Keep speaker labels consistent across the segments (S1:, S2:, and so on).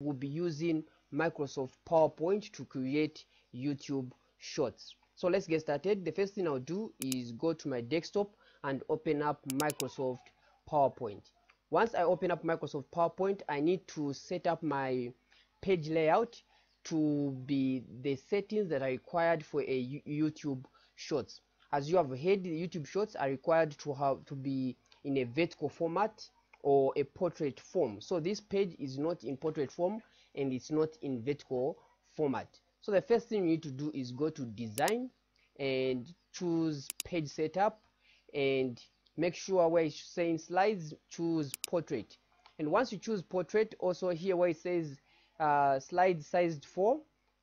S1: we'll be using Microsoft PowerPoint to create YouTube shorts. So let's get started. The first thing I'll do is go to my desktop and open up Microsoft PowerPoint. Once I open up Microsoft PowerPoint, I need to set up my page layout to be the settings that are required for a YouTube shorts. As you have heard, YouTube shorts are required to have to be in a vertical format or a portrait form. So this page is not in portrait form and it's not in vertical format. So the first thing you need to do is go to design and choose page setup and make sure where it's saying slides choose portrait and once you choose portrait also here where it says uh, slide sized 4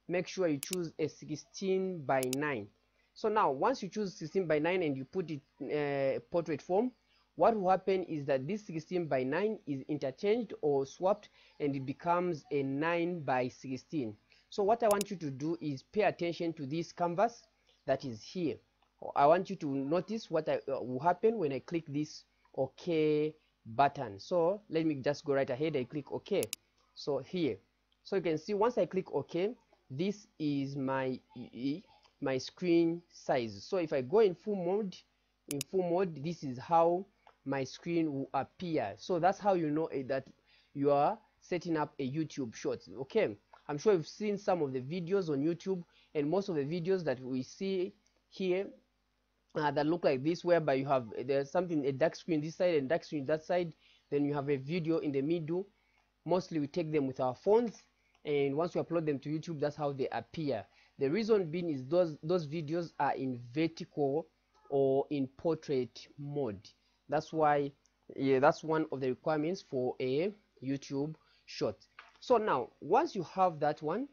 S1: make sure you choose a 16 by 9 so now once you choose 16 by 9 and you put it uh, portrait form what will happen is that this 16 by 9 is interchanged or swapped and it becomes a 9 by 16 so what i want you to do is pay attention to this canvas that is here. I want you to notice what I, uh, will happen when i click this ok button. So let me just go right ahead. And click ok. So here. So you can see once i click ok this is my my screen size. So if i go in full mode in full mode this is how my screen will appear. So that's how you know that you are setting up a youtube shorts okay? I'm sure you've seen some of the videos on youtube and most of the videos that we see here uh, that look like this whereby you have there's something a dark screen this side and dark screen that side. Then you have a video in the middle. Mostly we take them with our phones and once we upload them to youtube that's how they appear. The reason being is those those videos are in vertical or in portrait mode that's why yeah that's one of the requirements for a youtube short. So now once you have that one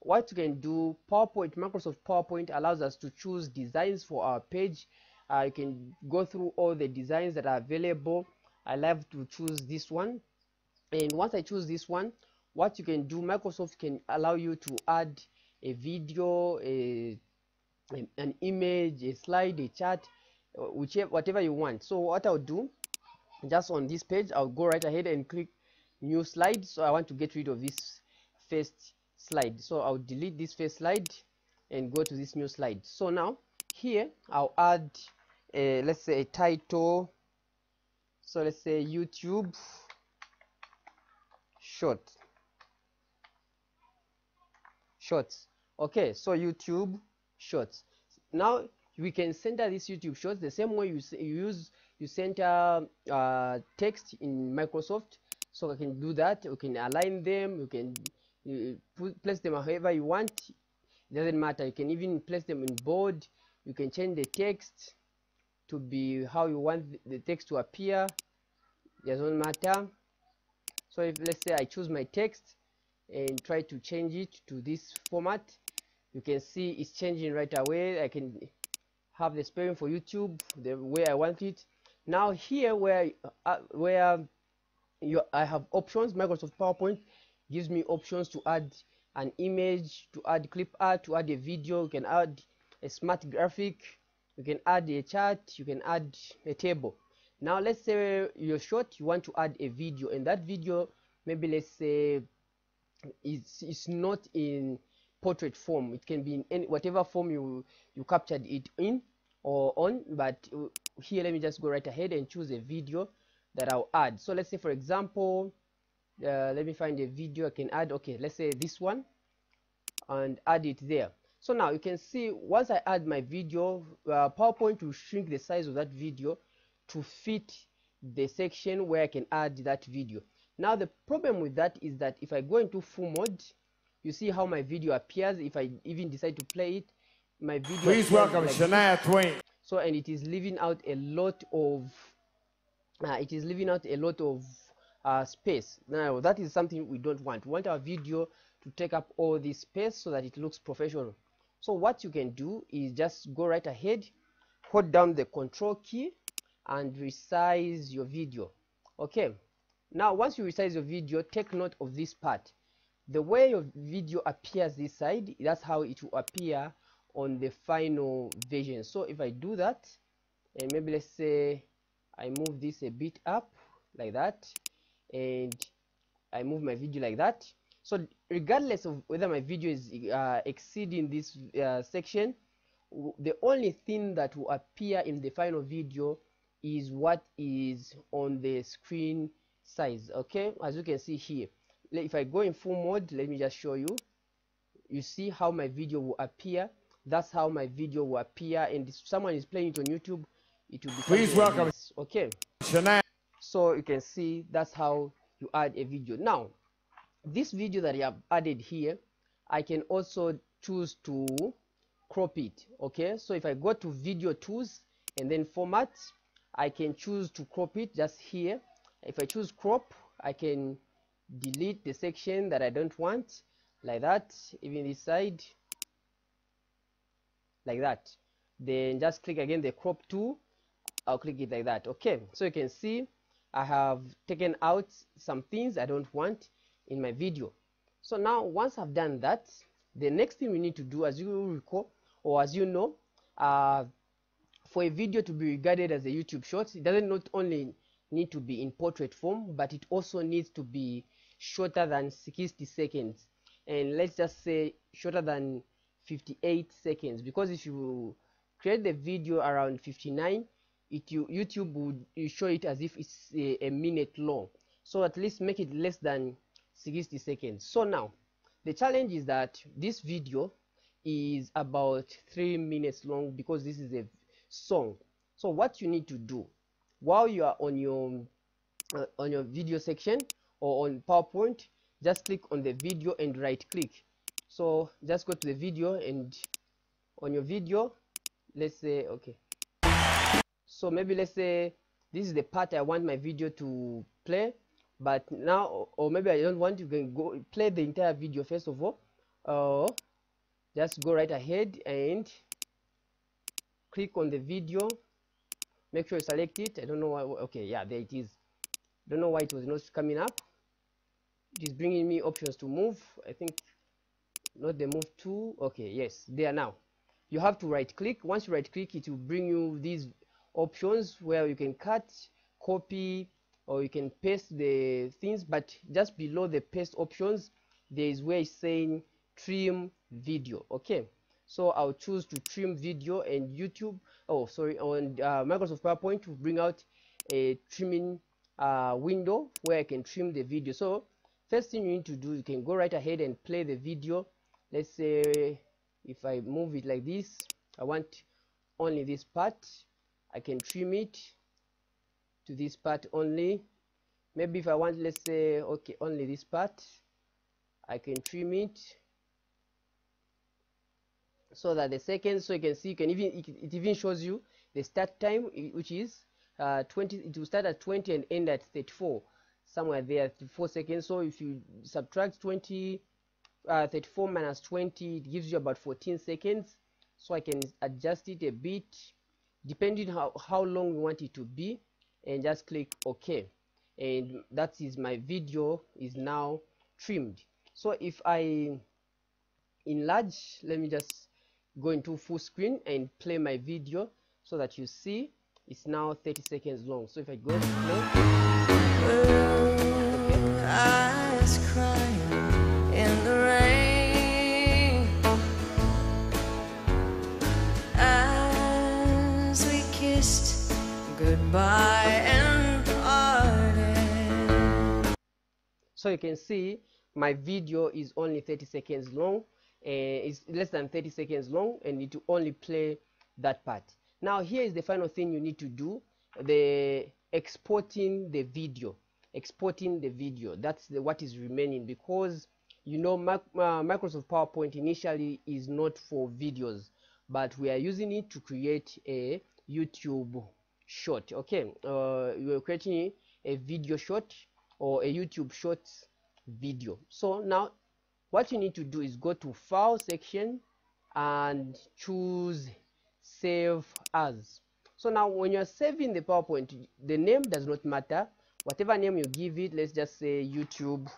S1: what you can do powerpoint microsoft powerpoint allows us to choose designs for our page. Uh, you can go through all the designs that are available. I love to choose this one. And once i choose this one what you can do microsoft can allow you to add a video a, an image a slide a chart whichever whatever you want. So what i'll do just on this page i'll go right ahead and click new slide. So i want to get rid of this first slide. So i'll delete this first slide and go to this new slide. So now here i'll add a, let's say a title. So let's say youtube short. Shorts. Okay so youtube shorts. Now we can center this youtube shorts the same way you, you use you center uh, text in microsoft. So i can do that. You can align them. You can you put, place them however you want. It doesn't matter. You can even place them in bold. You can change the text to be how you want the text to appear. It doesn't matter. So if let's say i choose my text and try to change it to this format you can see it's changing right away. I can have the spelling for youtube the way i want it. Now here where uh, where you i have options microsoft powerpoint gives me options to add an image to add clip art to add a video. You can add a smart graphic you can add a chart you can add a table. Now let's say you're short you want to add a video. And that video maybe let's say it's, it's not in portrait form. It can be in any whatever form you you captured it in or on but here let me just go right ahead and choose a video that i'll add. So let's say for example uh, let me find a video I can add. Okay let's say this one and add it there. So now you can see once I add my video uh, PowerPoint will shrink the size of that video to fit the section where I can add that video. Now the problem with that is that if I go into full mode you see how my video appears if I even decide to play it? My video
S2: please welcome
S1: like
S2: Shania Twain.
S1: So and it is leaving out a lot of uh, it is leaving out a lot of uh, space. Now that is something we don't want. We want our video to take up all this space so that it looks professional. So what you can do is just go right ahead hold down the control key and resize your video. Okay. Now once you resize your video take note of this part the way your video appears this side that's how it will appear on the final version. So if i do that and maybe let's say i move this a bit up like that and I move my video like that. So regardless of whether my video is uh, exceeding this uh, section the only thing that will appear in the final video is what is on the screen size okay? As you can see here if I go in full mode let me just show you. You see how my video will appear. That's how my video will appear. And if someone is playing it on YouTube it will be
S2: please welcome
S1: this. okay. So you can see that's how you add a video. Now this video that I have added here I can also choose to crop it. Okay? So if I go to video tools and then format I can choose to crop it just here. If I choose crop I can delete the section that I don't want like that even this side like that. Then just click again the crop tool. I'll click it like that. Okay so you can see I have taken out some things I don't want in my video. So now once I've done that the next thing we need to do as you recall or as you know uh, for a video to be regarded as a YouTube short it doesn't not only need to be in portrait form but it also needs to be shorter than 60 seconds. And let's just say shorter than 58 seconds. Because if you create the video around 59 it you, YouTube would show it as if it's a, a minute long. So at least make it less than 60 seconds. So now the challenge is that this video is about three minutes long because this is a song. So what you need to do while you are on your uh, on your video section or on PowerPoint just click on the video and right click so just go to the video and on your video let's say okay. So maybe let's say this is the part I want my video to play but now or maybe I don't want you can go play the entire video first of all. Uh, just go right ahead and click on the video. Make sure you select it. I don't know why okay yeah there it is. Don't know why it was not coming up it is bringing me options to move. I think not the move to okay yes there now. You have to right click once you right click it will bring you these options where you can cut copy or you can paste the things. But just below the paste options there is where it's saying trim video. Okay so I'll choose to trim video and YouTube. Oh sorry on uh, Microsoft PowerPoint will bring out a trimming uh, window where I can trim the video. So first thing you need to do you can go right ahead and play the video. Let's say if I move it like this I want only this part. I can trim it to this part only. Maybe if I want let's say okay only this part I can trim it so that the second so you can see you can even it even shows you the start time which is uh, 20 it will start at 20 and end at 34 somewhere there. 34 seconds. So if you subtract 20 uh, 34 minus 20 it gives you about 14 seconds. So I can adjust it a bit depending how, how long you want it to be and just click OK. And that is my video is now trimmed. So if I enlarge let me just go into full screen and play my video so that you see. It's now 30 seconds long. So if I go parted. So you can see my video is only 30 seconds long uh, it's less than 30 seconds long and need to only play that part. Now here is the final thing you need to do. The exporting the video exporting the video. That's the, what is remaining because you know uh, Microsoft PowerPoint initially is not for videos but we are using it to create a YouTube short. Okay uh, we're creating a video short or a YouTube short video. So now what you need to do is go to file section and choose save as so now when you're saving the powerpoint the name does not matter. Whatever name you give it let's just say youtube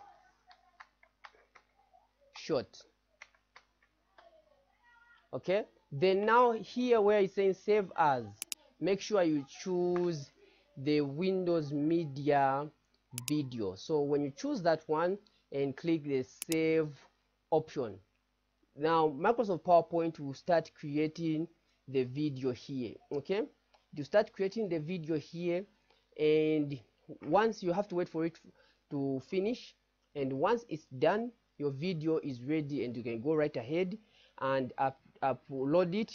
S1: short. Okay? Then now here where it's saying save as make sure you choose the windows media video. So when you choose that one and click the save option now microsoft powerpoint will start creating the video here. Okay you start creating the video here and once you have to wait for it to finish and once it's done your video is ready and you can go right ahead and up, upload it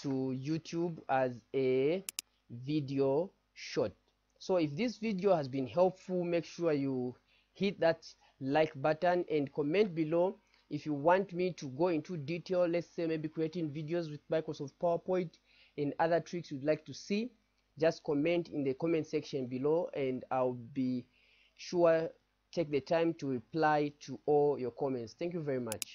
S1: to youtube as a video short. So if this video has been helpful make sure you hit that like button and comment below. If you want me to go into detail let's say maybe creating videos with microsoft powerpoint and other tricks you'd like to see just comment in the comment section below and i'll be sure take the time to reply to all your comments. Thank you very much